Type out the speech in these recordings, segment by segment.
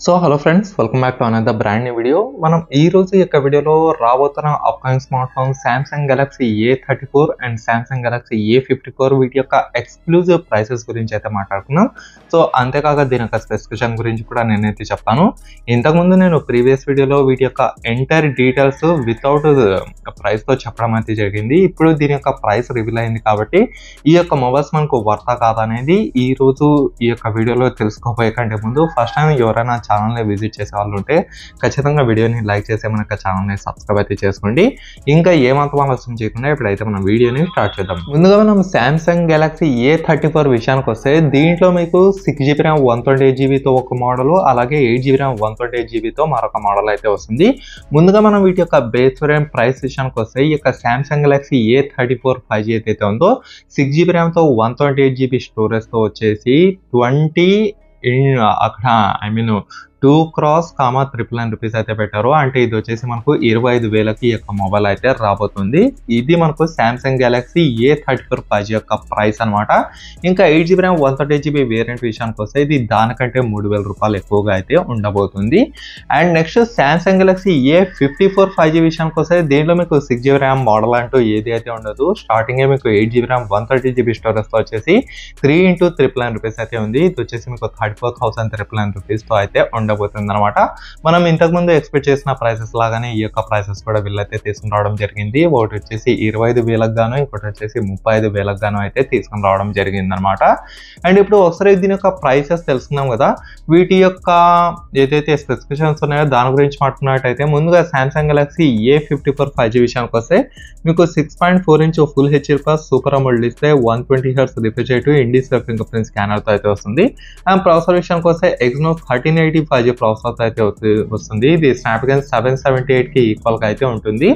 So hello friends welcome back to the brand new video మనం ఈ రోజు యొక్క వీడియోలో రాబోతున్న upcoming smartphone Samsung Galaxy A thirty four and Samsung Galaxy A fifty four వీటి యొక్క ఎక్స్క్లూజివ్ ప్రైసెస్ గురించి అయితే మాట్లాడుకున్నాం సో అంతేకాక దీని యొక్క స్పెసిఫికేషన్ గురించి కూడా నేనైతే చెప్తాను. ఇంతకుముందు నేను ప్రీవియస్ వీడియోలో వీటి యొక్క ఎంటైర్ డీటెయిల్స్ వితౌట్ ప్రైస్తో చెప్పడం అయితే జరిగింది. ఇప్పుడు దీని యొక్క ప్రైస్ రివీల్ అయింది కాబట్టి ఈ యొక్క మొబైల్స్ మనకు వర్తా కాదనేది ఈ రోజు ఈ యొక్క వీడియోలో తెలుసుకోబోయే కంటే ముందు ఫస్ట్ టైం ఎవరైనా ఛానల్ని విజిట్ చేసే వాళ్ళు ఉంటే ఖచ్చితంగా వీడియోని లైక్ చేసే మన ఛానల్ని సబ్స్క్రైబ్ అయితే చేసుకోండి. ఇంకా ఏమాత్రం ఆలస్యం చేయకుండా ఇప్పుడైతే మనం వీడియోని స్టార్ట్ చేద్దాం. ముందుగా మనం Samsung Galaxy A thirty four విషయానికి వస్తే దీంట్లో మీకు six GB RAM one twenty eight జీబీతో ఒక మోడల్ అలాగే eight GB RAM one twenty eight జీబీతో మరొక మోడల్ అయితే వస్తుంది. ముందుగా మనం వీటి యొక్క బేస్ ర్యామ్ ప్రైస్ విషయానికి వస్తే ఈ యొక్క Samsung Galaxy A thirty four five G అయితే ఉందో సిక్స్ జీబీ ర్యామ్తో వన్ ట్వంటీ ఎయిట్ జీబీ స్టోరేజ్తో వచ్చేసి ట్వంటీ అక్కడ I mean two cross comma triple nine rupees అయితే పెట్టారు. అంటే ఇది వచ్చేసి మనకు ఇరవై ఐదు వేలకి ఈ యొక్క మొబైల్ అయితే రాబోతుంది. ఇది మనకు Samsung Galaxy A thirty four five యొక్క ప్రైస్ అనమాట ఇంకా eight GB RAM one thirty GB variant విషయానికి వస్తే ఇది దానికంటే మూడు వేల రూపాయలు ఎక్కువగా అయితే ఉండబోతుంది. And next Samsung Galaxy A fifty four five G విషయానికి వస్తే దీంట్లో మీకు సిక్స్ జీబీ ర్యామ్ మోడల్ అంటూ ఏది అయితే ఉండదు. స్టార్టింగే మీకు eight GB RAM one thirty GB స్టోరేజ్తో వచ్చేసి three into triple nine rupees అయితే ఉంది. ఇది వచ్చేసి మీకు thirty four thousand triple nine రూపీస్తో అయితే ఉండబోతుంది అనమాట మనం ఇంతకుముందు ఎక్స్పెక్ట్ చేసిన ప్రైసెస్ లాగానే ఈ యొక్క ప్రైసెస్ కూడా వీళ్ళైతే తీసుకుని రావడం జరిగింది. ఒకటి వచ్చేసి ఇరవై ఐదు వేలకు గాను ఇంకోటి వచ్చేసి ముప్పై ఐదు వేలకు గాను అయితే తీసుకుని రావడం జరిగింది అనమాట అండ్ ఇప్పుడు ఒకసారి దీని యొక్క ప్రైసెస్ తెలుసుకున్నాం కదా. వీటి యొక్క ఏదైతే స్పెసిఫికేషన్స్ ఉన్నాయో దాని గురించి మాట్లాడినట్టయితే ముందుగా Samsung Galaxy A fifty four five G విషయానికి వస్తే మీకు six point four inch full HD plus super AMOLED display one twenty hertz refresh rate in display fingerprint స్కానర్తో అయితే వస్తుంది. అండ్ ప్రాసెసర్ విషయానికి వస్తే Exynos thirteen eighty five G ప్రాసెసర్తో అయితే వస్తుంది. ఇది స్నాప్డ్రాగన్ సెవెన్ సెవెంటీ ఎయిట్కి ఈక్వల్గా అయితే ఉంటుంది.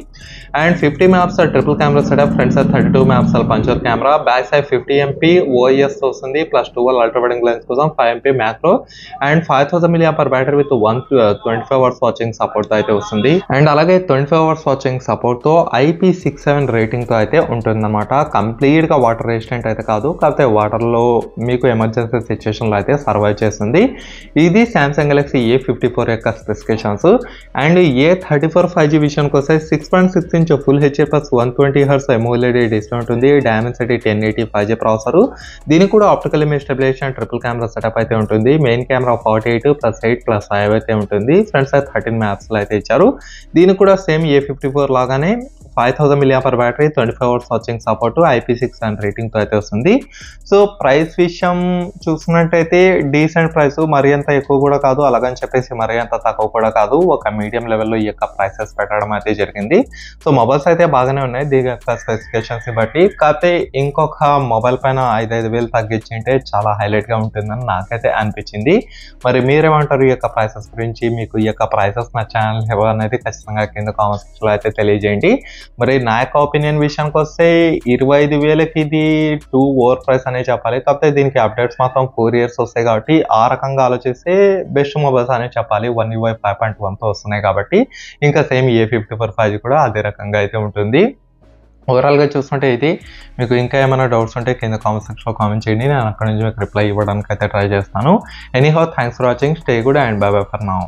And fifty MPs triple camera setup front side thirty two MPs punch camera back side fifty MP OS వస్తుంది. Plus twelve ultra wide angle lens కోసం five MP macro and five thousand milliampere battery with one twenty five hours watching support అయితే వస్తుంది. And అలాగే twenty five hours watching సపోర్ట్తో IP six seven రేటింగ్తో అయితే ఉంటుందన్నమాట. కంప్లీట్గా వాటర్ రెసిస్టెంట్ అయితే కాదు. కాకపోతే వాటర్లో మీకు ఎమర్జెన్సీ సిచ్యువేషన్లో అయితే సర్వైవ్ చేస్తుంది. ఇది Samsung Galaxy A fifty four యొక్క specifications and A thirty four five G విషయానికి వస్తే six point six inch full HD plus one twenty hertz AMOLED display ఉంటుంది. Dimensity ten eighty five G processor దీనికి కూడా optical image stabilisation triple camera setup అయితే ఉంటుంది. Main camera forty eight plus eight plus five అయితే ఉంటుంది. Front side thirteen మ్యాప్స్లో అయితే ఇచ్చారు. దీనికి కూడా సేమ్ ఏ ఫిఫ్టీ ఫోర్ లాగానే five thousand milliamp per battery twenty five hours watching support IP six and రేటింగ్తో అయితే వస్తుంది. సో ప్రైస్ విషయం చూసుకున్నట్టయితే డీసెంట్ ప్రైస్ మరి అంత ఎక్కువ కూడా కాదు. అలాగని చెప్పేసి మరీ అంత తక్కువ కూడా కాదు. ఒక మీడియం లెవెల్లో ఈ యొక్క ప్రైసెస్ పెట్టడం అయితే జరిగింది. సో మొబైల్స్ అయితే బాగానే ఉన్నాయి. దీని యొక్క స్పెసిఫికేషన్స్ని బట్టి. కాకపోతే ఇంకొక మొబైల్ పైన ఐదు ఐదు వేలు తగ్గించింటే చాలా హైలైట్గా ఉంటుందని నాకైతే అనిపించింది. మరి మీరేమంటారు ఈ యొక్క ప్రైసెస్ గురించి? మీకు ఈ యొక్క ప్రైసెస్ నా ఛానల్ అనేది ఖచ్చితంగా కింద కామెంట్స్లో అయితే తెలియజేయండి. మరి నా యొక్క ఒపీనియన్ విషయానికి వస్తే ఇరవై ఐదు వేలకి ఇది టూ ఓవర్ ప్రైస్ అనే చెప్పాలి. కాకపోతే దీనికి అప్డేట్స్ మాత్రం ఫోర్ ఇయర్స్ వస్తాయి కాబట్టి ఆ రకంగా ఆలోచిస్తే బెస్ట్ మొబైల్స్ అనే చెప్పాలి. వన్ యూఐ ఫైవ్ పాయింట్ వన్తో వస్తున్నాయి కాబట్టి ఇంకా same A fifty four five కూడా అదే రకంగా అయితే ఉంటుంది. ఓవరాల్గా చూస్తుంటే ఇది మీకు ఇంకా ఏమైనా డౌట్స్ ఉంటే కింద కామెంట్ సెక్షన్లో కామెంట్ చేయండి. నేను అక్కడ నుంచి మీకు రిప్లై ఇవ్వడానికి అయితే ట్రై చేస్తాను. Anyhow thanks for watching stay good and bye bye for now